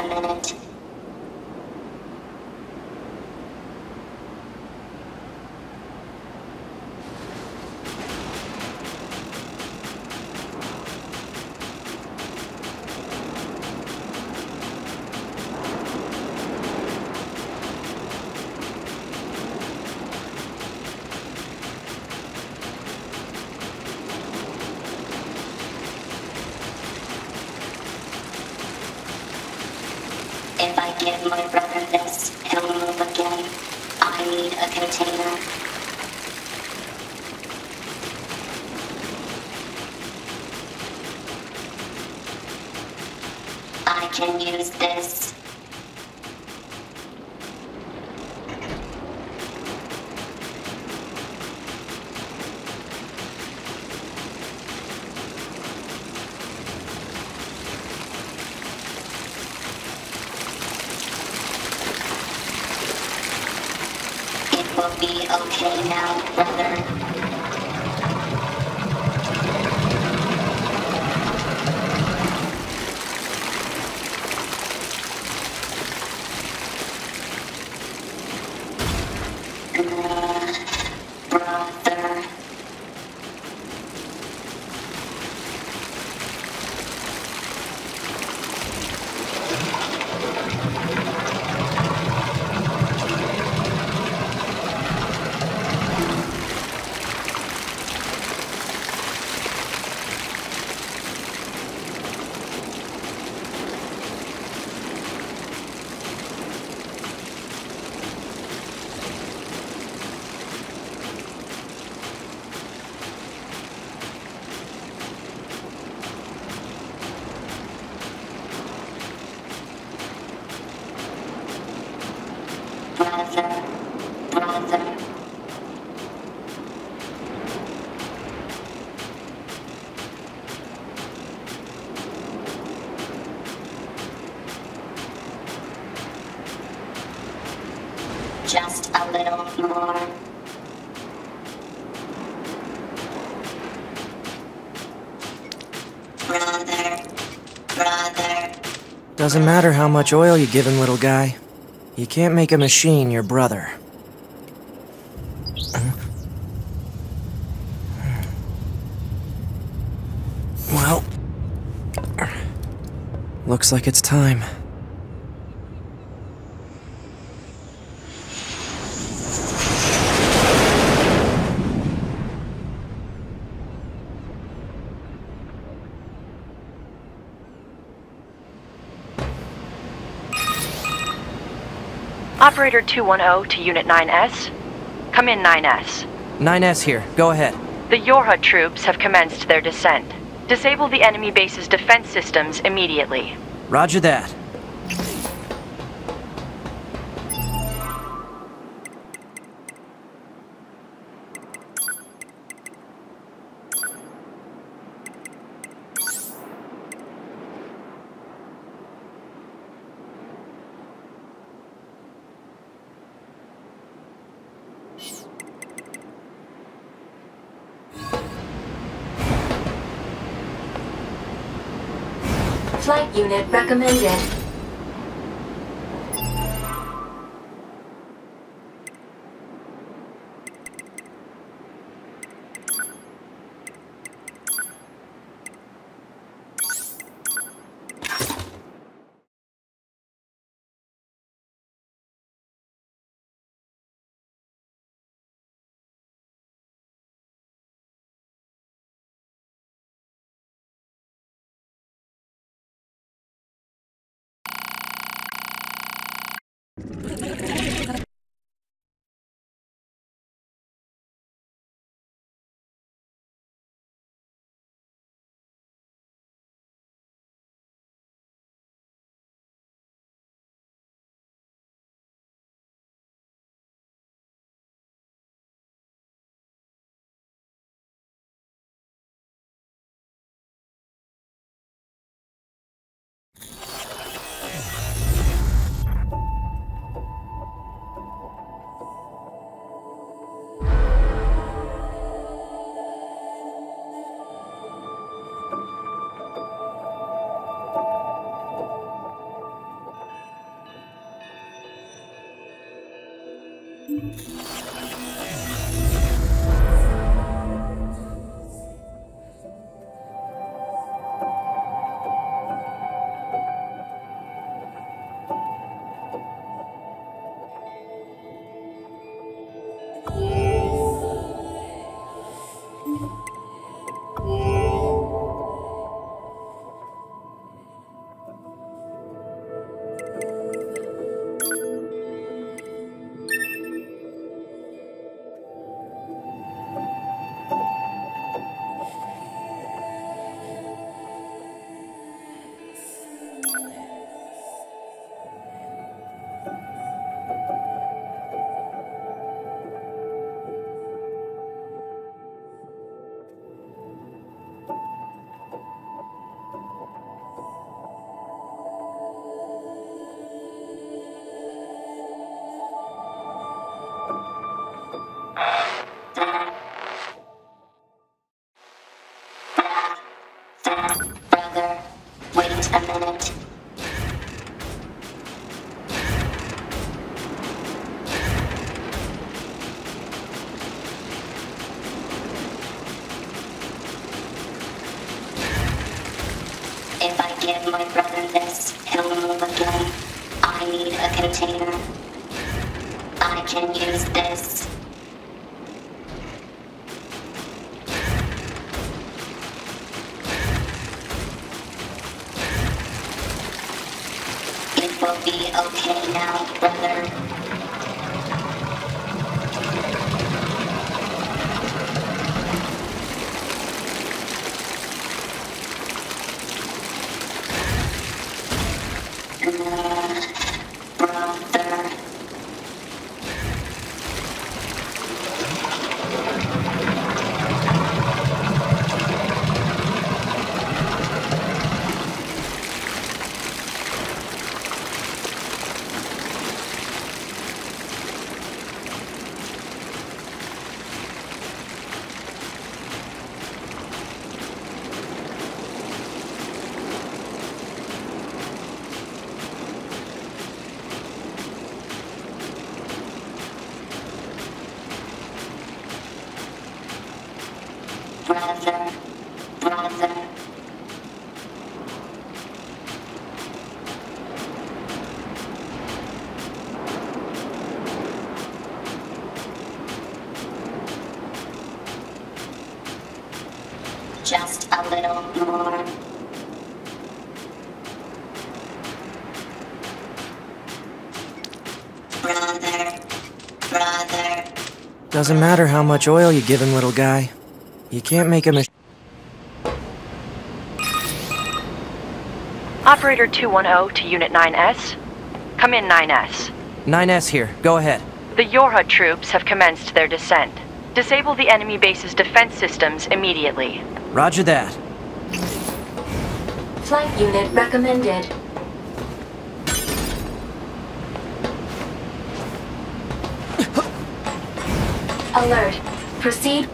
달라는 my brother this, he'll move again. I need a container. I can use this. It will be okay now, brother. Uh, brother. Brother, brother. Just a little more. Brother, brother. Doesn't matter how much oil you give him, little guy. You can't make a machine your brother. Well, looks like it's time. Operator 210 to Unit 9S. Come in, 9S. 9S here, go ahead. The Yorha troops have commenced their descent. Disable the enemy base's defense systems immediately. Roger that. Flight unit recommended. I can use this. Will be okay now, brother. Just a little more. Brother. Brother. Doesn't matter how much oil you give him, little guy. You can't make a machine. Operator 210 to Unit 9S. Come in, 9S. 9S here. Go ahead. The Yorha troops have commenced their descent. Disable the enemy base's defense systems immediately. Roger that. Flight unit recommended. Alert. Proceed